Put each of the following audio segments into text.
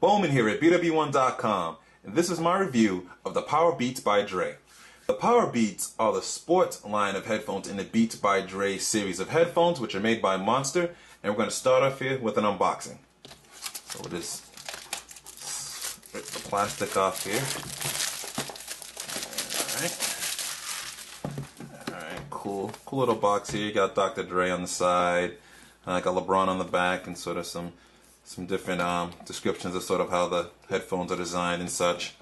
Bowman here at BWOne.com, and this is my review of the Power Beats by Dre. The Power Beats are the sports line of headphones in the Beats by Dre series of headphones, which are made by Monster, and we're going to start off here with an unboxing. So we'll just rip the plastic off here. Alright. Alright, cool. Cool little box here. You got Dr. Dre on the side, uh, got LeBron on the back, and sort of some some different um, descriptions of sort of how the headphones are designed and such.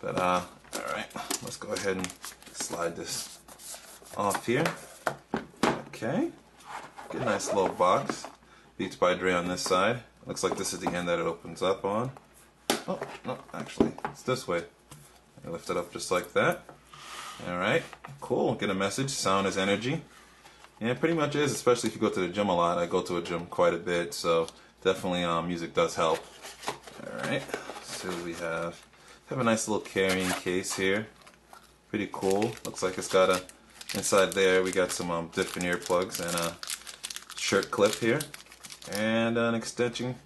But uh, all right, let's go ahead and slide this off here. Okay, get a nice little box. Beats by Dre on this side. Looks like this is the end that it opens up on. Oh, no, actually, it's this way. I lift it up just like that. All right, cool. Get a message. Sound is energy. Yeah, it pretty much is, especially if you go to the gym a lot. I go to a gym quite a bit, so definitely um, music does help. Alright, so we have. Have a nice little carrying case here. Pretty cool. Looks like it's got a, inside there we got some um, different earplugs and a shirt clip here. And an extension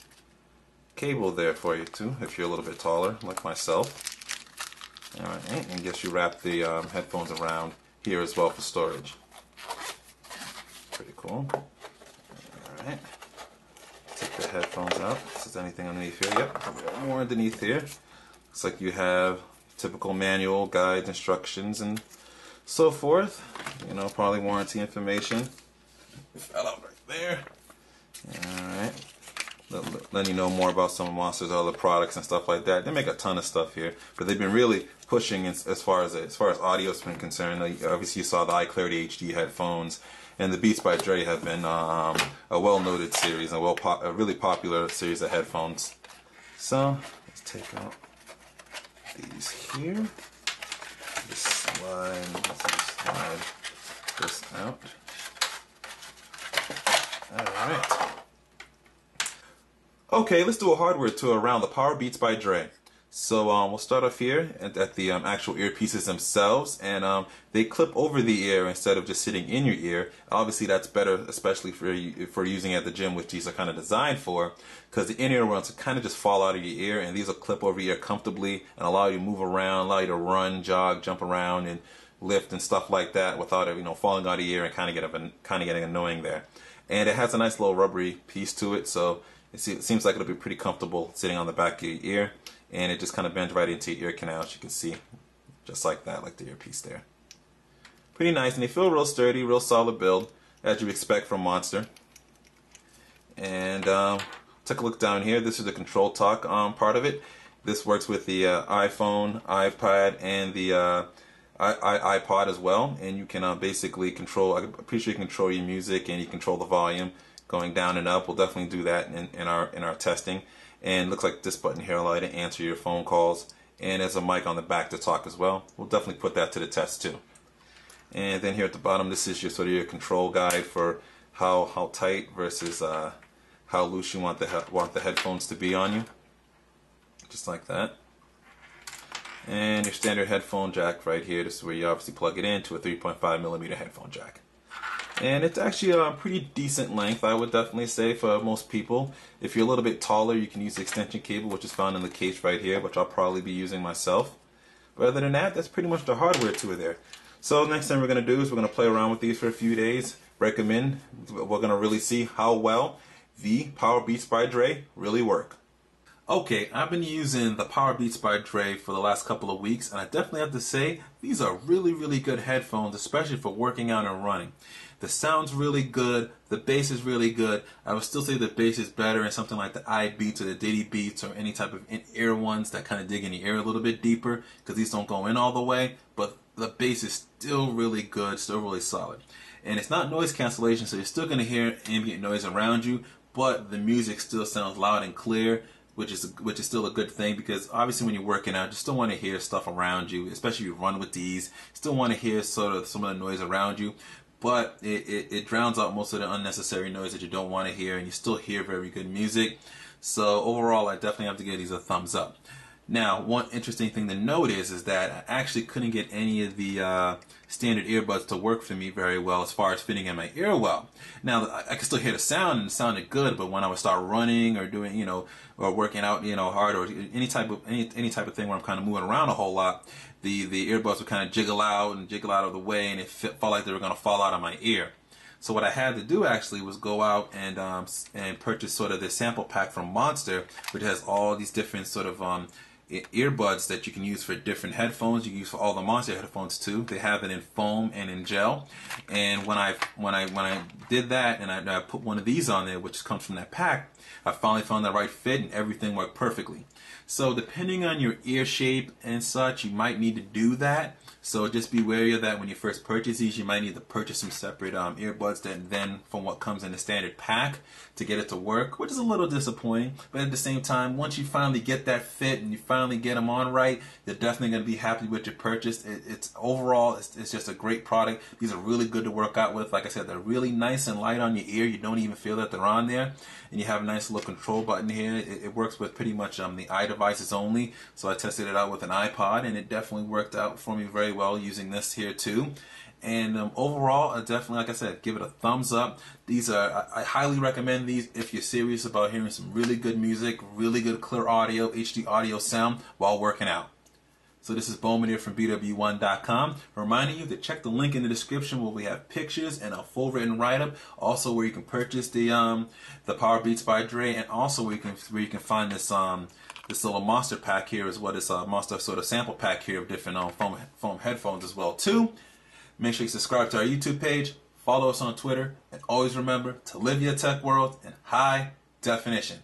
cable there for you too, if you're a little bit taller, like myself. Alright, and guess you wrap the um, headphones around here as well for storage. Pretty cool. Alright the headphones out. Is there anything underneath here. Yep, more underneath here. Looks like you have typical manual, guides, instructions, and so forth. You know, probably warranty information. Fell out right there. Alright. Letting you know more about some of Monster's other products and stuff like that. They make a ton of stuff here, but they've been really pushing as, as far as as far as audio's been concerned. Obviously, you saw the iClarity HD headphones and the Beats by Dre have been um, a well-noted series, a well, a really popular series of headphones. So let's take out these here. Just slide, slide this out. All right. Okay, let's do a hardware tour around the Power Beats by Dre. So um, we'll start off here at, at the um, actual earpieces themselves, and um, they clip over the ear instead of just sitting in your ear. Obviously, that's better, especially for for using at the gym, which these are kind of designed for, because the in-ear ones kind of just fall out of your ear, and these will clip over your ear comfortably and allow you to move around, allow you to run, jog, jump around, and lift and stuff like that without it, you know, falling out of your ear and kind of get kind of getting annoying there. And it has a nice little rubbery piece to it, so it seems like it'll be pretty comfortable sitting on the back of your ear and it just kind of bends right into your ear canal as you can see. Just like that like the earpiece there. Pretty nice and they feel real sturdy real solid build as you expect from Monster. And um, take a look down here. This is the ControlTalk um, part of it. This works with the uh, iPhone iPad and the uh, iPod as well. And you can uh, basically control I'm pretty sure you control your music and you control the volume going down and up we'll definitely do that in, in our in our testing. And looks like this button here allow you to answer your phone calls and there's a mic on the back to talk as well. We'll definitely put that to the test too. And then here at the bottom this is your sort of your control guide for how how tight versus uh, how loose you want the want the headphones to be on you. Just like that. And your standard headphone jack right here. This is where you obviously plug it into a 3.5 millimeter headphone jack and it's actually a pretty decent length I would definitely say for most people. If you're a little bit taller you can use the extension cable which is found in the case right here which I'll probably be using myself. But other than that that's pretty much the hardware to it there. So next thing we're to do is we're to play around with these for a few days. Recommend we're to really see how well the Power Beats by Dre really work Okay, I've been using the Power Beats by Dre for the last couple of weeks, and I definitely have to say these are really, really good headphones, especially for working out and running. The sound's really good, the bass is really good. I would still say the bass is better in something like the iBeats or the Diddy Beats or any type of in-ear ones that kind of dig in the ear a little bit deeper, because these don't go in all the way, but the bass is still really good, still really solid. And it's not noise cancellation, so you're still going to hear ambient noise around you, but the music still sounds loud and clear which is which is still a good thing because obviously when you're working out, you still want to hear stuff around you, especially if you run with these. you Still want to hear sort of some of the noise around you, but it, it, it drowns out most of the unnecessary noise that you don't want to hear, and you still hear very good music. So overall, I definitely have to give these a thumbs up. Now, one interesting thing to note is is that I actually couldn't get any of the uh, standard earbuds to work for me very well as far as fitting in my ear well. Now, I, I could still hear the sound and it sounded good, but when I would start running or doing, you know, or working out, you know, hard or any type of any any type of thing where I'm kind of moving around a whole lot, the the earbuds would kind of jiggle out and jiggle out of the way, and it felt like they were going to fall out of my ear. So what I had to do actually was go out and um, and purchase sort of this sample pack from Monster, which has all these different sort of um, earbuds that you can use for different headphones. You can use for all the Monster headphones too. They have it in foam and in gel. And when I when I when I did that and I, I put one of these on there, which comes from that pack, I finally found the right fit and everything worked perfectly. So depending on your ear shape and such, you might need to do that. So just be wary of that when you first purchase these. You might need to purchase some separate um, earbuds that then from what comes in the standard pack to get it to work, which is a little disappointing. But at the same time, once you finally get that fit and you finally get them on right, you're definitely going to be happy with your purchase. It, it's overall, it's, it's just a great product. These are really good to work out with. Like I said, they're really nice and light on your ear. You don't even feel that they're on there. And you have a nice little control button here. It, it works with pretty much um, the iDevices only. So I tested it out with an iPod and it definitely worked out for me very well using this here too. And um, overall, I definitely, like I said, give it a thumbs up. These are, I, I, highly recommend these if you're serious about hearing some really good music, really good clear audio, HD audio sound while working out. So this is Bowman here from BWOne.com, reminding you to check the link in the description where we have pictures and a full written write-up. Also, where you can purchase the um, the Power Beats by Dre, and also where you can where you can find this um this little monster pack here is what is a monster sort of sample pack here of different um, foam foam headphones as well too. Make sure you subscribe to our YouTube page, follow us on Twitter, and always remember to live your tech world in high definition.